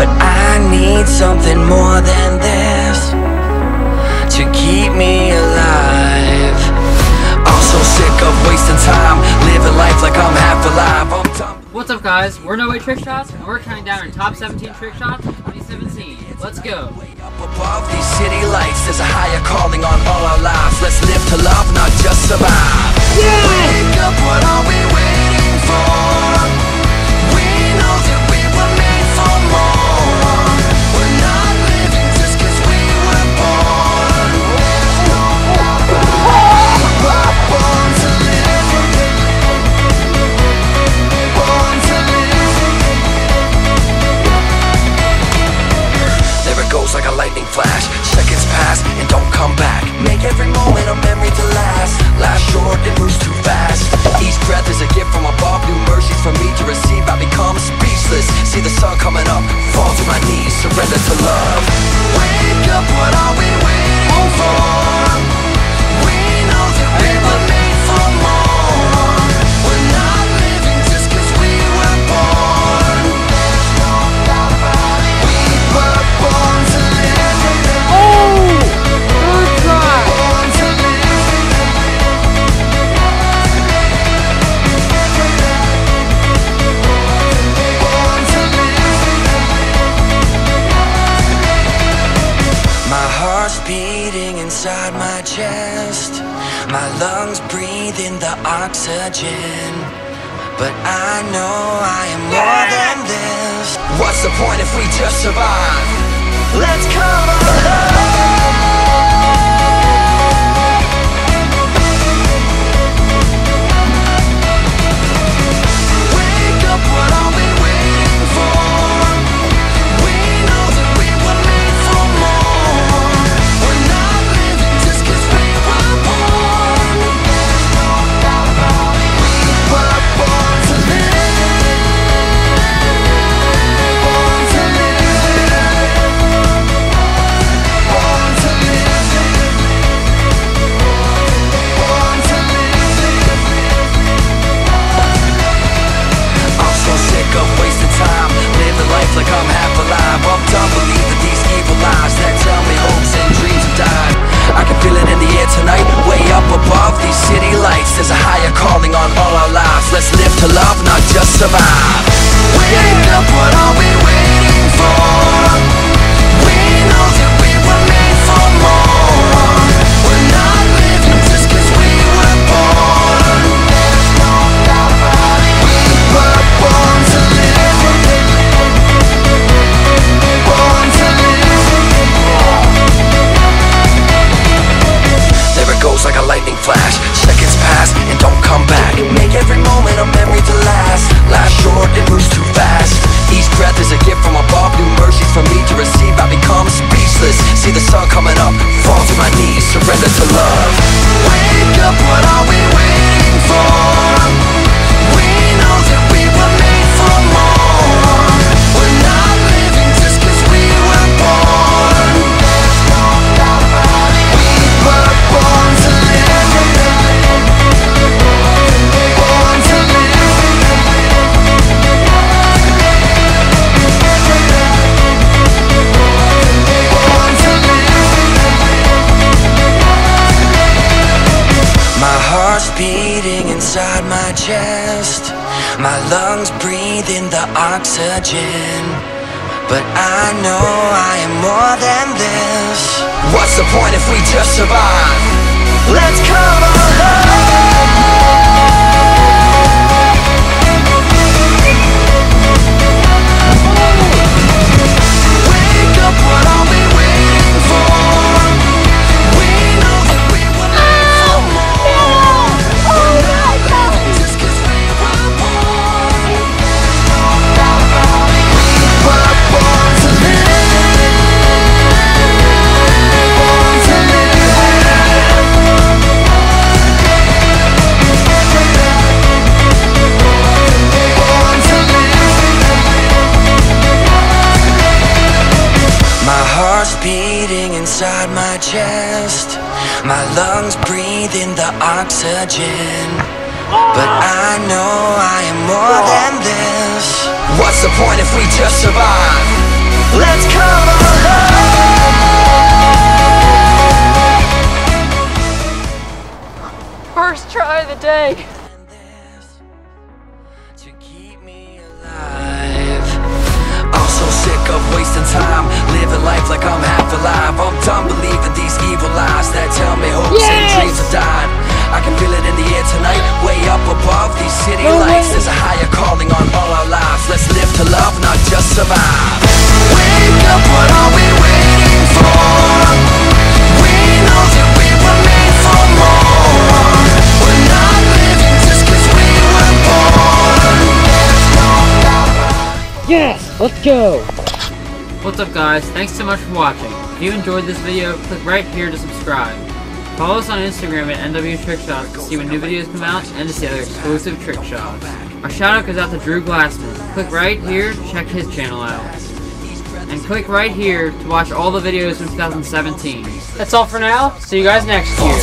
But I need something more than this To keep me alive I'm so sick of wasting time Living life like I'm half alive I'm What's up guys, we're No Way Trick Shots and we're counting down our top 17 trick shots of 2017. Let's go! Above these city lights, there's a higher calling on all our lives Let's live to love, not just survive Yeah! flash. Seconds pass and don't come back. Make every moment a memory to last. Last short, it moves too fast. Each breath is a gift from above. New mercies for me to receive. I become speechless. See the sun coming up Fall to my knees, surrender to love. Wake up, what are we waiting for? my chest. My lungs breathe in the oxygen. But I know I am more than this. What's the point if we just survive? Let's come survive. my chest. My lungs breathe in the oxygen. But I know I am more than this. What's the point if we just survive? Let's come alive beating inside my chest My lungs breathe in the oxygen But I know I am more than this What's the point if we just survive? Let's come alive! First try of the day. I'm so sick of wasting time, living life like I'm alive I'm done believing these evil lies That tell me hopes yes! and dreams I can feel it in the air tonight Way up above these city lights. There's a higher calling on all our lives Let's live to love, not just survive Wake up, what are we waiting for? We know that we were made for more We're not living just cause we were born Yes, let's go! What's up guys, thanks so much for watching. If you enjoyed this video, click right here to subscribe. Follow us on Instagram at NW Trickshots to see when new videos come out and to see other exclusive trick shots. Our shout out goes out to Drew Glassman. Click right here to check his channel out. And click right here to watch all the videos from 2017. That's all for now. See you guys next year.